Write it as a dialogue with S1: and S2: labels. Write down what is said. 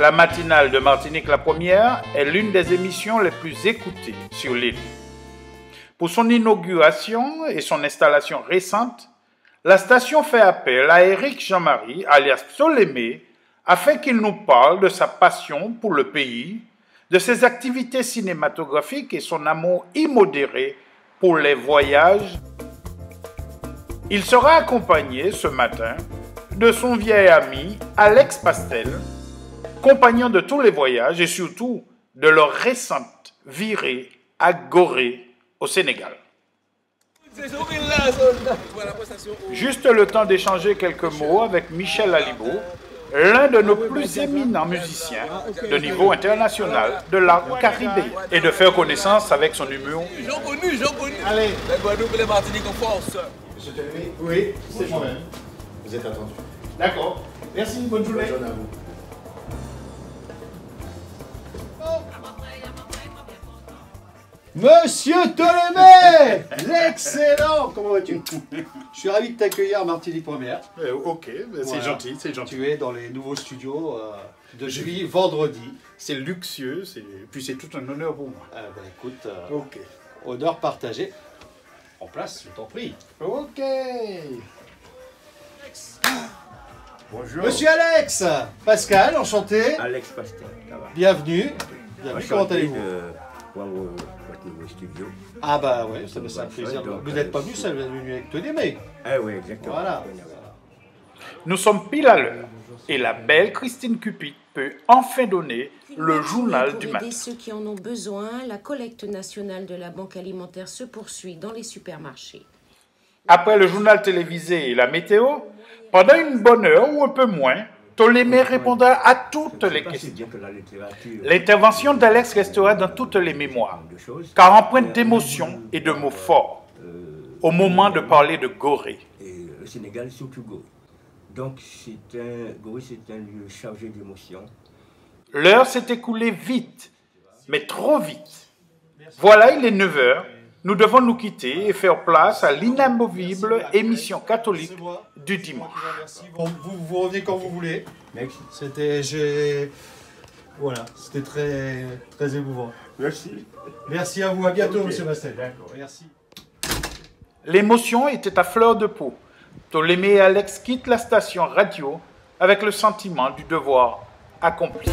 S1: La matinale de Martinique la première est l'une des émissions les plus écoutées sur l'île. Pour son inauguration et son installation récente, la station fait appel à Éric Jean-Marie, alias Solémé, afin qu'il nous parle de sa passion pour le pays, de ses activités cinématographiques et son amour immodéré pour les voyages. Il sera accompagné ce matin de son vieil ami Alex Pastel, compagnon de tous les voyages et surtout de leur récente virée à Gorée au Sénégal. Juste le temps d'échanger quelques mots avec Michel Alibo, l'un de nos plus éminents musiciens de niveau international de l'art caribéen, et de faire connaissance avec son humour.
S2: Connu, connu.
S3: Allez.
S2: La Guadeloupe et Martiniques en force.
S3: Monsieur Oui, c'est moi-même. Vous êtes attendu.
S1: D'accord. Merci, bonne journée.
S3: Bonne journée à vous. Monsieur Tolémé L'excellent Comment vas-tu? Je suis ravi de t'accueillir à Martinique Première.
S1: Euh, ok, c'est
S3: Voilà.
S1: gentil, c'est gentil.
S3: Tu es dans les nouveaux studios euh, depuis vendredi.
S1: C'est luxueux, puis c'est tout un honneur pour moi.
S3: Euh, bah, écoute, euh,
S1: Ok.
S3: honneur partagé. En place, je t'en prie.
S1: Ok.
S4: Bonjour.
S3: Monsieur Alex Pascal, enchanté.
S4: Alex ça va.
S3: Bienvenue. Bienvenue, comment allez-vous?
S4: Nouveau studio.
S3: Ah bah ouais, ça me fait un plaisir.
S4: donc,
S3: Vous n'êtes pas
S4: euh,
S3: venu, ça vous êtes venu avec Tolémé.
S4: Ah oui, exactement.
S3: Voilà.
S1: Nous sommes pile à l'heure et la belle Christine Cupid peut enfin donner le journal du
S5: Pour
S1: matin.
S5: aider ceux qui en ont besoin, la collecte nationale de la Banque alimentaire se poursuit dans les supermarchés.
S1: Après le journal télévisé et la météo, pendant une bonne heure ou un peu moins, Ptolémée répondra à toutes les questions. L'intervention d'Alex restera dans toutes les mémoires, car empreinte d'émotions et de mots forts,
S4: Euh,
S1: au moment de parler de Gorée.
S4: le Sénégal, surtout Gorée. Donc, Gorée, c'est un lieu chargé d'émotions.
S1: L'heure s'est écoulée vite, mais trop vite. Voilà, il est 9 heures. Nous devons nous quitter et faire place à l'inamovible émission catholique du dimanche.
S3: Merci. Bon, vous, vous revenez quand vous voulez. C'était, voilà, c'était très, très émouvant.
S4: Merci.
S3: Merci à vous. À bientôt,
S4: Ok.
S3: Monsieur Bastel. D'accord. Merci.
S1: L'émotion était à fleur de peau. Ptolémée et Alex quittent la station radio avec le sentiment du devoir accompli.